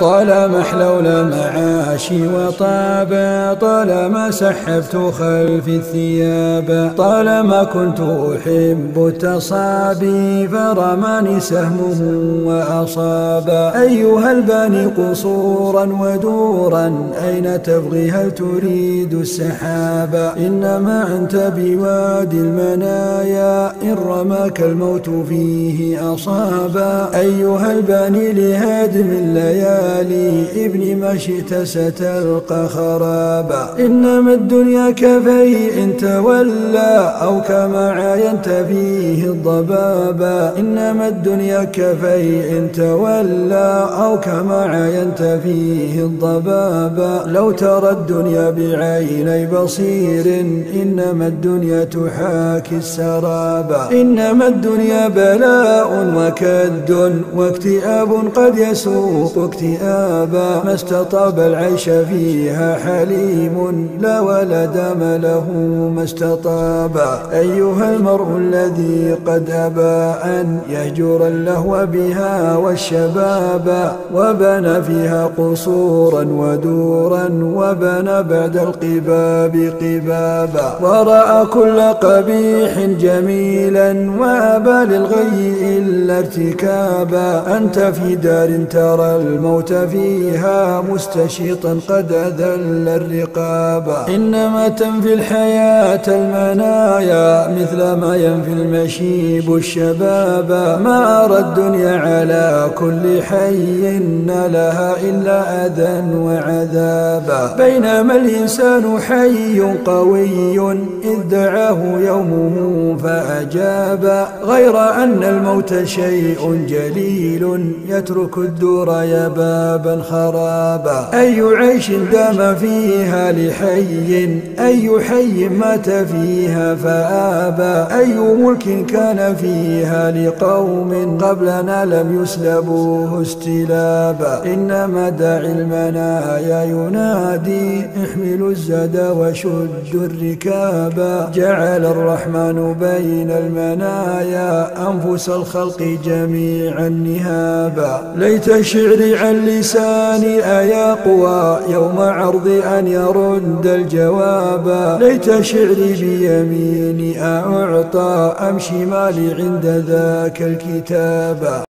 طالما حلول معاشي وطاب طالما سحبت خلف الثياب طالما كنت أحب التصابي فرماني سهمه وأصاب. أيها الباني قصورا ودورا أين تبغي؟ هل تريد السحاب؟ إنما أنت بوادي المنايا إن رماك الموت فيه أصابا. أيها الباني لهدم الليالي لي ابن ما شئت ستلقى خرابا. إنما الدنيا كفيء تولى أو كما عاينت فيه الضبابا. إنما الدنيا كفيء تولى أو كما عاينت فيه الضبابا. لو ترى الدنيا بعيني بصير إنما الدنيا تحاكي السرابا. إنما الدنيا بلاء وكد واكتئاب قد يسوق اكتئاب ثيابا ما استطاب العيش فيها حليم لا ولد له ما استطاب أيها المرء الذي قد أبى أن يهجر اللهو بها والشباب وبنى فيها قصورا ودورا وبنى بعد القباب قبابا. ورأى كل قبيح جميلا وأبى للغي إلا ارتكابا. أنت في دار ترى الموت كنت فيها مستشيطا قد أذل الرقاب. إنما تنفي الحياة المنايا مثل ما ينفي المشيب الشباب. ما أرى الدنيا على كل حي لها إلا أذى وعذابا بينما الإنسان حي قوي إذ دعاه يومه فأجاب. غير أن الموت شيء جليل يترك الدور يبا بابا خرابا أي عيش دام فيها لحي أي حي مات فيها فآبا أي ملك كان فيها لقوم قبلنا لم يسلبوه استلابا. إنما داعي المنايا ينادي احملوا الزاد وشدوا الركابا. جعل الرحمن بين المنايا أنفس الخلق جميعا نهابا. ليت شعري عن لساني أيقوى يوم عرض أن يرد الجواب. ليت شعري بيميني أعطى أم شمالي عند ذاك الكتاب.